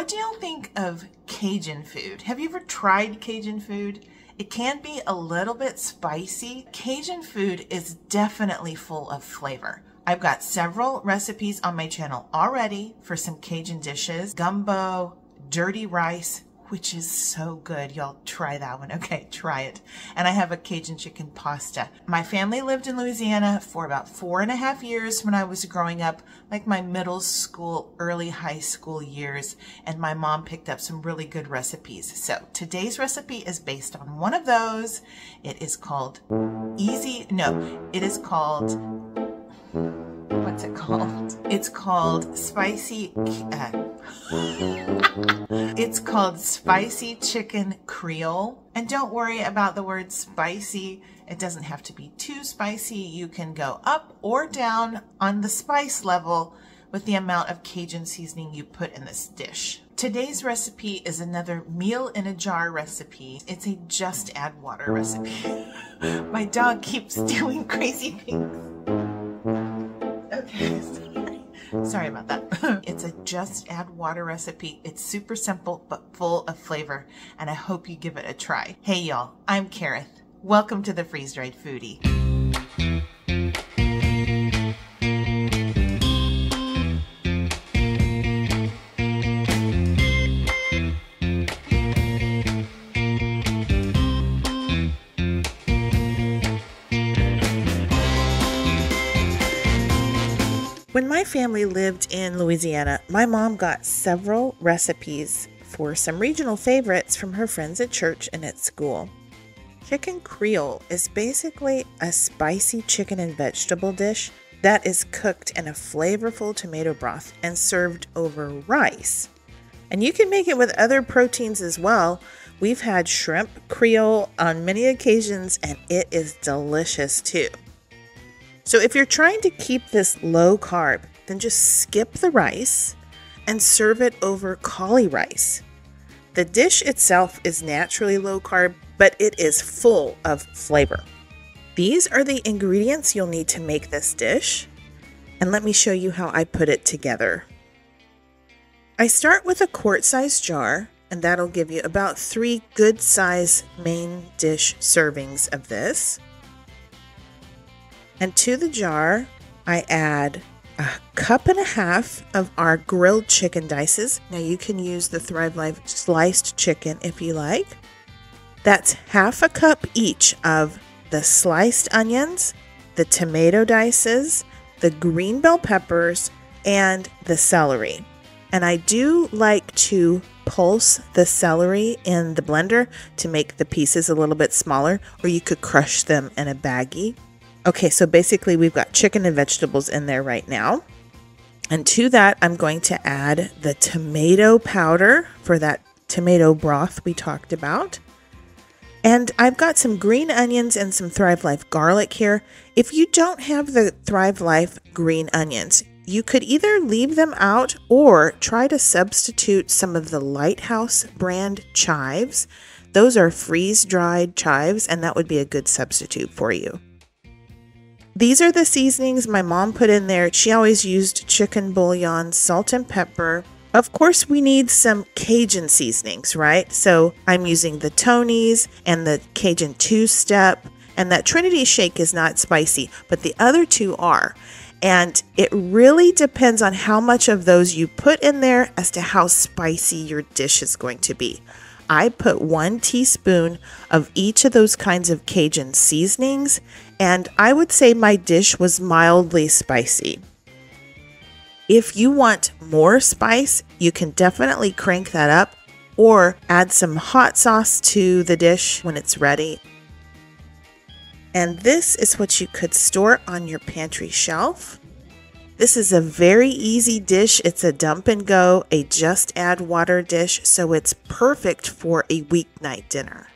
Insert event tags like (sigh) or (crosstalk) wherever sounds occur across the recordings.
What do y'all think of Cajun food? Have you ever tried Cajun food? It can be a little bit spicy. Cajun food is definitely full of flavor. I've got several recipes on my channel already for some Cajun dishes, gumbo, dirty rice, which is so good. Y'all try that one. Okay, try it. And I have a Cajun chicken pasta. My family lived in Louisiana for about four and a half years when I was growing up, like my middle school, early high school years. And my mom picked up some really good recipes. So today's recipe is based on one of those. It is called Easy, no, it is called what's it called? It's called spicy. Uh, it's called spicy chicken Creole. And don't worry about the word spicy. It doesn't have to be too spicy. You can go up or down on the spice level with the amount of Cajun seasoning you put in this dish. Today's recipe is another meal in a jar recipe. It's a just add water recipe. (laughs) My dog keeps (laughs) doing crazy things. Okay, sorry. About that. (laughs) it's a just add water recipe. It's super simple but full of flavor, and I hope you give it a try. Hey y'all, I'm Cherith. Welcome to the Freeze Dried Foodie. My family lived in Louisiana, my mom got several recipes for some regional favorites from her friends at church and at school. Chicken Creole is basically a spicy chicken and vegetable dish that is cooked in a flavorful tomato broth and served over rice. And you can make it with other proteins as well. We've had shrimp Creole on many occasions and it is delicious too. So if you're trying to keep this low carb, then just skip the rice and serve it over cauli rice. The dish itself is naturally low carb, but it is full of flavor. These are the ingredients you'll need to make this dish, and let me show you how I put it together. I start with a quart size jar, and that'll give you about three good size main dish servings of this. And to the jar, I add a cup and a half of our grilled chicken dices. Now you can use the Thrive Life sliced chicken if you like. That's half a cup each of the sliced onions, the tomato dices, the green bell peppers, and the celery. And I do like to pulse the celery in the blender to make the pieces a little bit smaller, or you could crush them in a baggie. Okay, so basically we've got chicken and vegetables in there right now. And to that, I'm going to add the tomato powder for that tomato broth we talked about. And I've got some green onions and some Thrive Life garlic here. If you don't have the Thrive Life green onions, you could either leave them out or try to substitute some of the Lighthouse brand chives. Those are freeze dried chives, and that would be a good substitute for you. These are the seasonings my mom put in there. She always used chicken bouillon, salt and pepper. Of course, we need some Cajun seasonings, right? So I'm using the Tony's and the Cajun two step. And that Trinity shake is not spicy, but the other two are. And it really depends on how much of those you put in there as to how spicy your dish is going to be. I put one teaspoon of each of those kinds of Cajun seasonings, and I would say my dish was mildly spicy. If you want more spice, you can definitely crank that up or add some hot sauce to the dish when it's ready. And this is what you could store on your pantry shelf. This is a very easy dish. It's a dump and go, a just add water dish, so it's perfect for a weeknight dinner.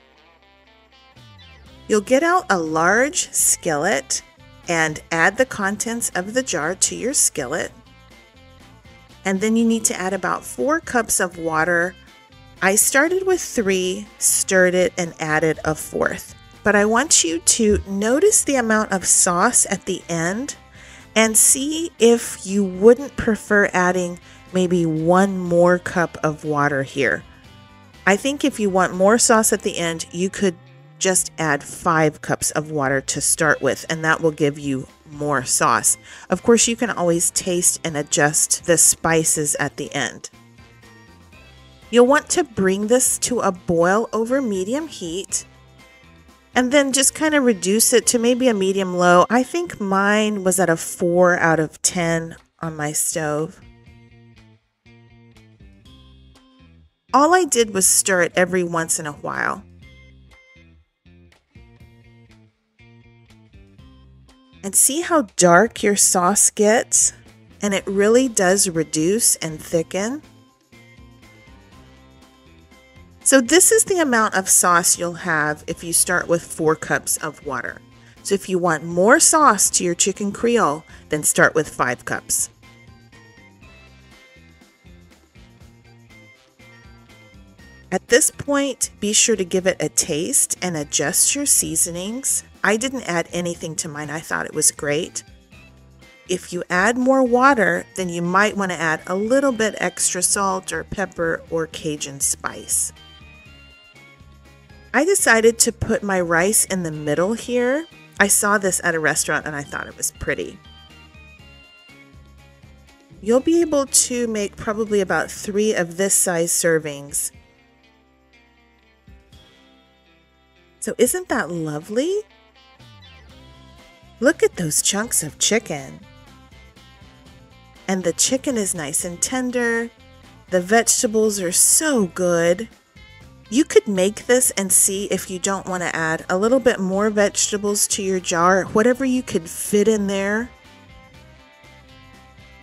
You'll get out a large skillet and add the contents of the jar to your skillet. And then you need to add about four cups of water. I started with three, stirred it, and added a fourth. But I want you to notice the amount of sauce at the end and see if you wouldn't prefer adding maybe one more cup of water here. I think if you want more sauce at the end, you could just add five cups of water to start with, and that will give you more sauce. Of course, you can always taste and adjust the spices at the end. You'll want to bring this to a boil over medium heat and then just kind of reduce it to maybe a medium low. I think mine was at a 4 out of 10 on my stove. All I did was stir it every once in a while. And see how dark your sauce gets? And it really does reduce and thicken. So this is the amount of sauce you'll have if you start with four cups of water. So if you want more sauce to your chicken creole, then start with five cups. At this point, be sure to give it a taste and adjust your seasonings. I didn't add anything to mine. I thought it was great. If you add more water, then you might want to add a little bit extra salt or pepper or Cajun spice. I decided to put my rice in the middle here. I saw this at a restaurant and I thought it was pretty. You'll be able to make probably about three of this size servings. So isn't that lovely? Look at those chunks of chicken. And the chicken is nice and tender. The vegetables are so good. You could make this and see if you don't want to add a little bit more vegetables to your jar, whatever you could fit in there.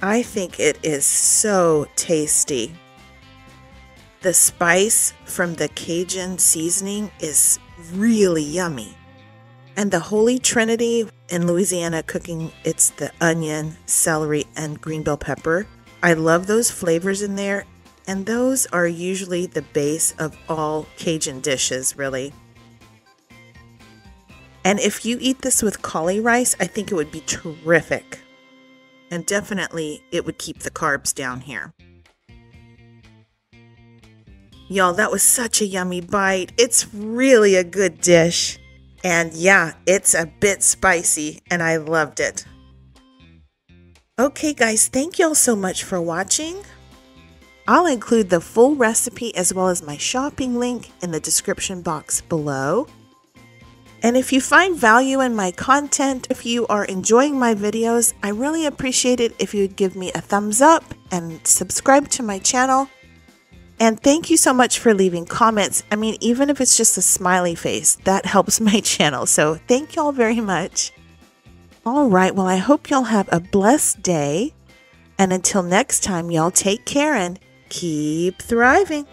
I think it is so tasty. The spice from the Cajun seasoning is really yummy. And the Holy Trinity in Louisiana cooking, it's the onion, celery, and green bell pepper. I love those flavors in there, and those are usually the base of all Cajun dishes, really. And if you eat this with cauli rice, I think it would be terrific. And definitely, it would keep the carbs down here. Y'all, that was such a yummy bite. It's really a good dish. And yeah, it's a bit spicy, and I loved it. Okay, guys, thank y'all so much for watching. I'll include the full recipe as well as my shopping link in the description box below. And if you find value in my content, if you are enjoying my videos, I really appreciate it if you would give me a thumbs up and subscribe to my channel. And thank you so much for leaving comments. I mean, even if it's just a smiley face, that helps (laughs) my channel. So thank y'all very much. All right, well, I hope y'all have a blessed day. And until next time, y'all take care and keep thriving.